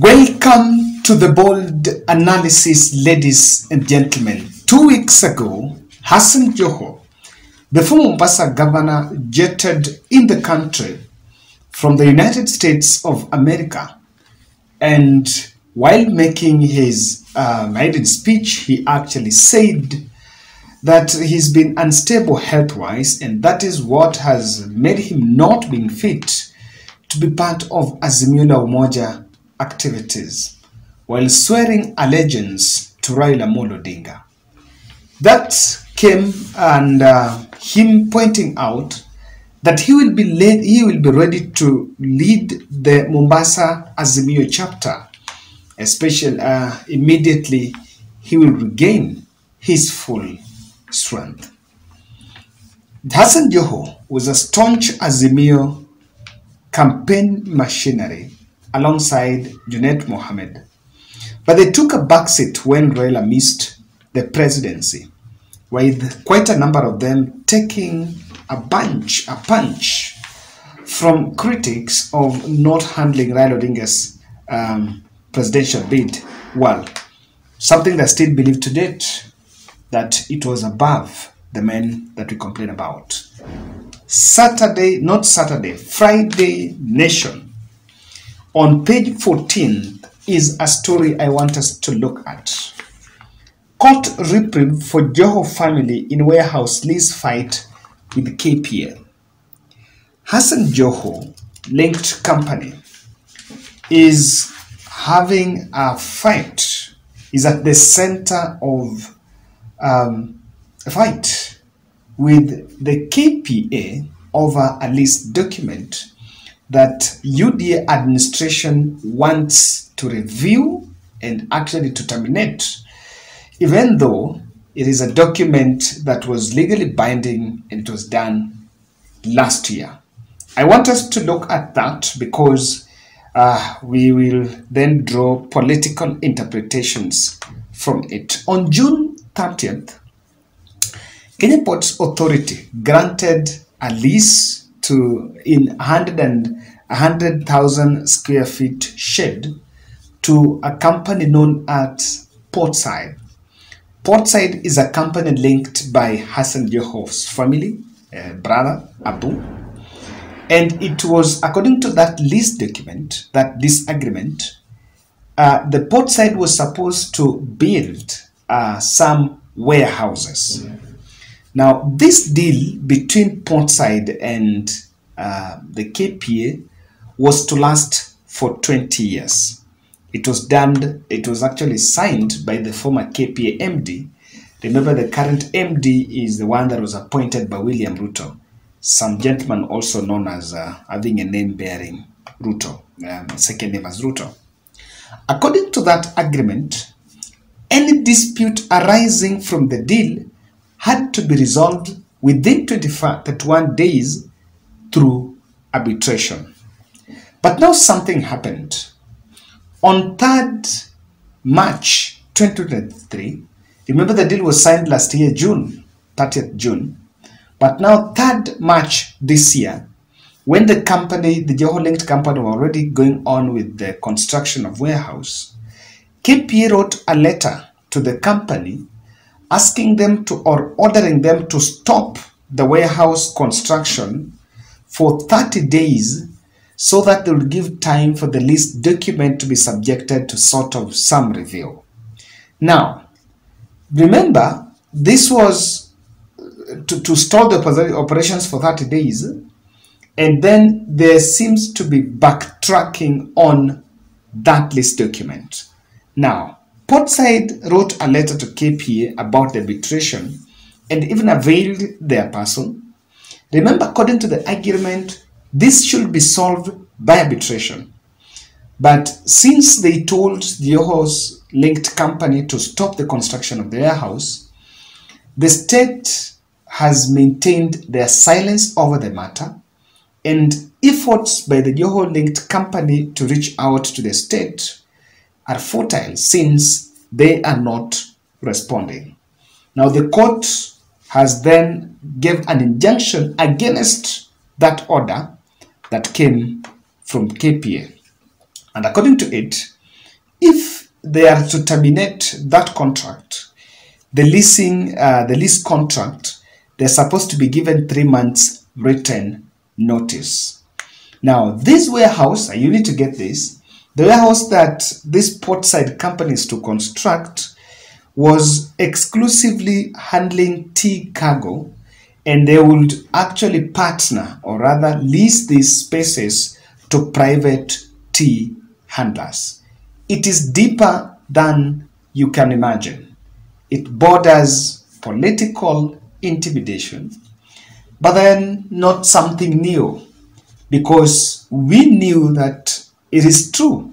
Welcome to the bold analysis, ladies and gentlemen. Two weeks ago, Hassan Joho, the former Mombasa governor, jetted in the country from the United States of America. And while making his uh, maiden speech, he actually said that he's been unstable health wise, and that is what has made him not being fit to be part of Azimio la Umoja activities while swearing allegiance to Raila Amolo Odinga. That came and uh, him pointing out that he will be led, he will be ready to lead the Mombasa Azimio chapter, especially uh, immediately he will regain his full strength. Hassan Joho was a staunch Azimio campaign machinery alongside Junet Mohammed. But they took a backseat when Raila missed the presidency, with quite a number of them taking a bunch, a punch from critics of not handling Raila Odinga's um, presidential bid well. Something that still believed to date that it was above the men that we complain about. Saturday, not Saturday, Friday Nation on page 14 is a story I want us to look at. Court reprieve for Joho family in warehouse lease fight with KPA. Hassan Joho linked company is having a fight, is at the center of um, a fight with the KPA over a lease document that UDA administration wants to review and actually to terminate, even though it is a document that was legally binding and it was done last year. I want us to look at that because uh, we will then draw political interpretations from it. On June 30th, Kenya Ports Authority granted a lease to in 100 and 100,000 square feet shed to a company known as Portside. Portside is a company linked by Hassan Joho's family, uh, brother Abu, and it was according to that lease document, that lease agreement, uh, the Portside was supposed to build uh, some warehouses. Now, this deal between Portside and uh, the KPA was to last for 20 years. It was done, it was actually signed by the former KPA MD. Remember, the current MD is the one that was appointed by William Ruto, some gentleman also known as uh, having a name bearing Ruto, um, second name as Ruto. According to that agreement, any dispute arising from the deal had to be resolved within 25, 31 days through arbitration. But now something happened. On 3rd March 2023, remember the deal was signed last year, June, 30th June. But now 3rd March this year, when the company, the Joho linked company, were already going on with the construction of warehouse, KPA wrote a letter to the company asking them to or ordering them to stop the warehouse construction for 30 days so that they will give time for the lease document to be subjected to sort of some review. Now, remember, this was uh, to, to stall the operations for 30 days, and then there seems to be backtracking on that lease document. Now, Portside wrote a letter to KPA about the arbitration and even availed their person. Remember, according to the agreement, this should be solved by arbitration. But since they told the Joho's linked company to stop the construction of the warehouse, the state has maintained their silence over the matter and efforts by the Joho linked company to reach out to the state are futile since they are not responding. Now the court has then gave an injunction against that order that came from KPA. And according to it, if they are to terminate that contract, the leasing, uh, the lease contract, they're supposed to be given three months written notice. Now, this warehouse, you need to get this, the warehouse that these portside companies to construct was exclusively handling tea cargo and they would actually partner or rather lease these spaces to private tea handlers. It is deeper than you can imagine. It borders political intimidation, but then not something new because we knew that it is true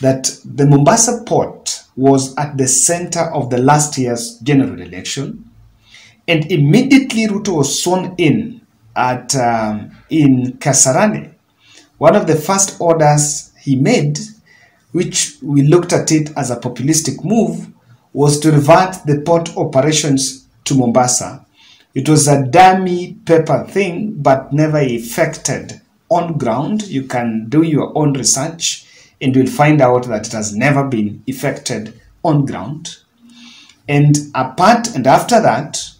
that the Mombasa port was at the center of the last year's general election and immediately Ruto was sworn in at um, in Kasarani. One of the first orders he made, which we looked at it as a populistic move, was to revert the port operations to Mombasa. It was a dummy paper thing, but never effected on ground. You can do your own research and you'll find out that it has never been effected on ground. And apart and after that,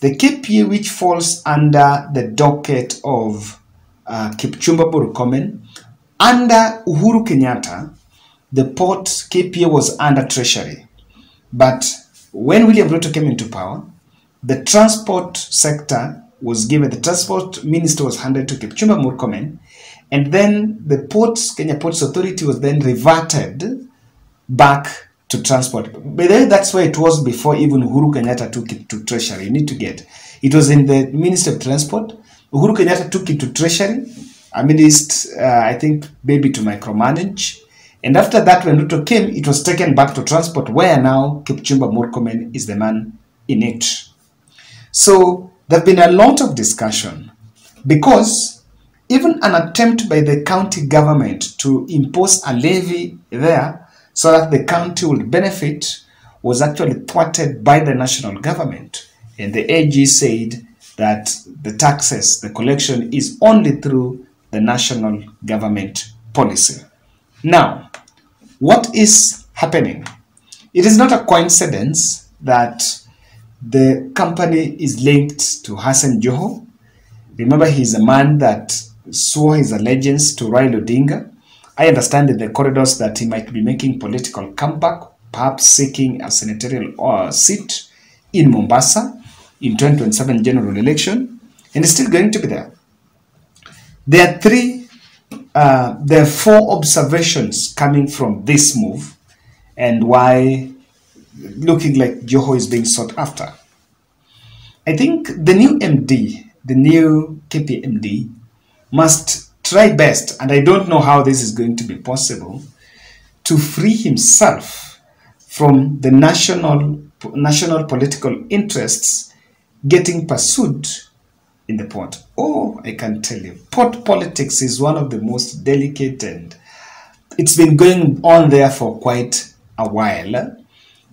the KPA, which falls under the docket of uh, Kipchumba Murkomen, under Uhuru Kenyatta, the port KPA was under Treasury. But when William Ruto came into power, the transport sector was given, the transport minister was handed to Kipchumba Murkomen, and then the ports, Kenya Ports Authority was then reverted back to transport. But that's where it was before even Uhuru Kenyatta took it to Treasury. You need to get it was in the Ministry of Transport. Uhuru Kenyatta took it to Treasury. I mean, uh, I think maybe to micromanage. And after that, when Ruto came, it was taken back to transport, where now Kipchumba Murkomen is the man in it. So there's been a lot of discussion because even an attempt by the county government to impose a levy there so that the county would benefit was actually thwarted by the national government. And the AG said that the taxes, the collection is only through the national government policy. Now, what is happening? It is not a coincidence that the company is linked to Hassan Joho. Remember, he's a man that swore his allegiance to Raila Odinga I understand in the corridors that he might be making political comeback, perhaps seeking a senatorial uh, seat in Mombasa in 2027 general election, and he's still going to be there. There are three, uh, there are four observations coming from this move and why looking like Joho is being sought after. I think the new MD, the new KPMD, must try best, and I don't know how this is going to be possible, to free himself from the national, national political interests getting pursued in the port. Oh, I can tell you, port politics is one of the most delicate and it's been going on there for quite a while.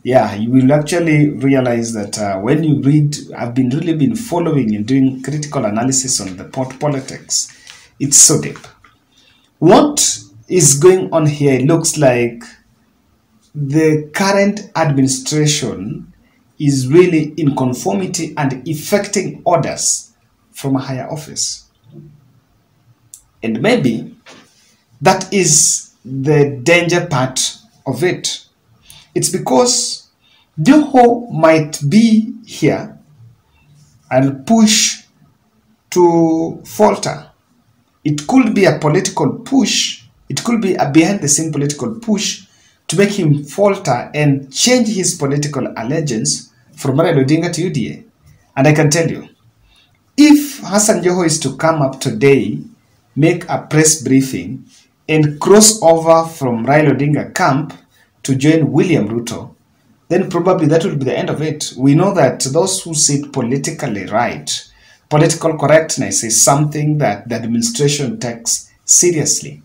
Yeah, you will actually realize that uh, when you read, I've been really been following and doing critical analysis on the port politics it's so deep. What is going on here it looks like the current administration is really in conformity and effecting orders from a higher office. And maybe that is the danger part of it. It's because Joho might be here and push to falter it could be a political push, it could be a behind the scene political push to make him falter and change his political allegiance from Raila Odinga to UDA. And I can tell you, if Hassan Joho is to come up today, make a press briefing, and cross over from Raila Odinga camp to join William Ruto, then probably that will be the end of it. We know that those who sit politically right political correctness is something that the administration takes seriously.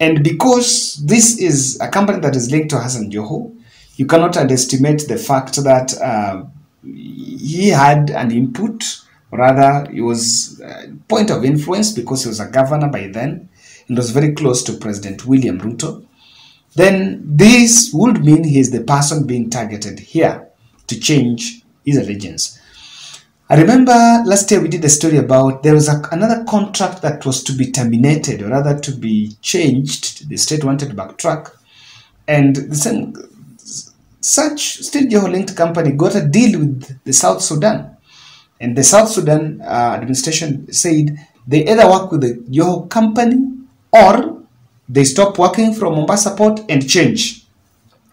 And because this is a company that is linked to Hassan Joho, you cannot underestimate the fact that uh, he had an input, rather, he was a point of influence because he was a governor by then and was very close to President William Ruto. Then this would mean he is the person being targeted here to change his allegiance. I remember last year we did a story about there was a, another contract that was to be terminated or rather to be changed. The state wanted to backtrack, and the same such State Joho linked company got a deal with the South Sudan, and the South Sudan uh, administration said they either work with the Joho company or they stop working from Mombasa port and change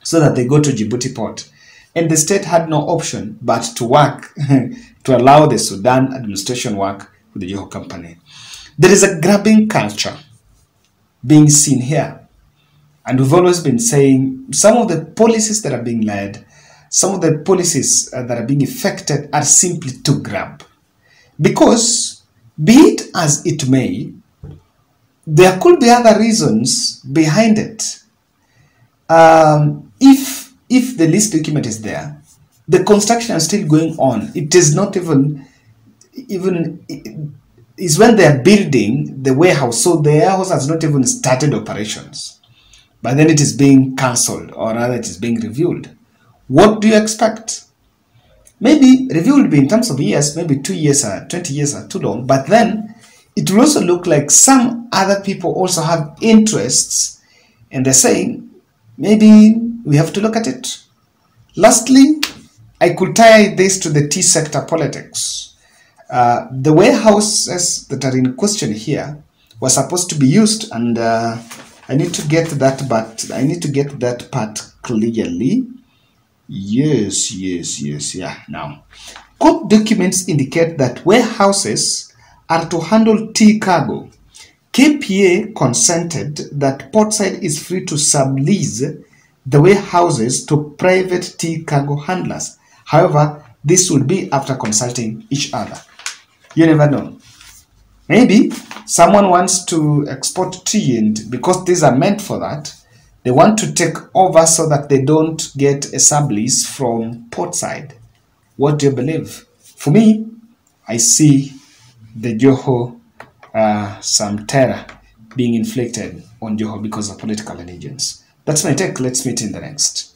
so that they go to Djibouti port. And the state had no option but to work, to allow the Sudan administration work with the Joho company. There is a grabbing culture being seen here. And we've always been saying some of the policies that are being led, some of the policies uh, that are being effected are simply to grab. Because, be it as it may, there could be other reasons behind it. Um, if if the lease document is there, the construction is still going on. It is not even even is when they are building the warehouse. So the warehouse has not even started operations, but then it is being cancelled or rather it is being reviewed. What do you expect? Maybe review will be in terms of years, maybe two years or 20 years are too long, but then it will also look like some other people also have interests and they're saying maybe we have to look at it. Lastly, I could tie this to the tea sector politics. Uh, the warehouses that are in question here were supposed to be used, and uh, I need to get that, but I need to get that part clearly. Yes, yes, yes, yeah. Now, court documents indicate that warehouses are to handle tea cargo. KPA consented that Portside is free to sublease the warehouses to private tea cargo handlers. However, this would be after consulting each other. You never know. Maybe someone wants to export tea and because these are meant for that, they want to take over so that they don't get a sublease from Portside. What do you believe? For me, I see the Joho uh, some terror being inflicted on Joho because of political allegiance. That's my take. Let's meet in the next.